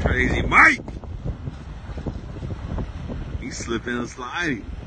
Crazy Mike. He's slipping and sliding.